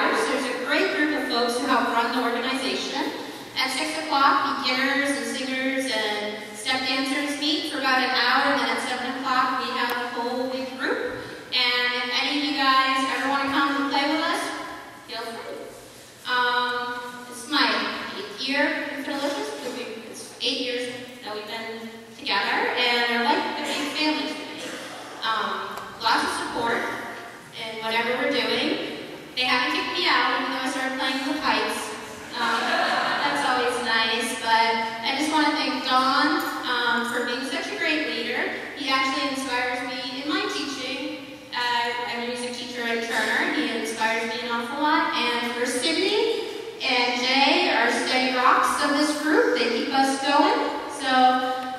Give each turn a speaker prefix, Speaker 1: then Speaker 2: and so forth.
Speaker 1: Flyers. There's a great group of folks who help run the organization. At 6 o'clock, beginners and singers and step dancers meet for about an hour, and then at 7 o'clock, we have a whole big group and for Sydney and Jay, our steady rocks of this group. They keep us going. So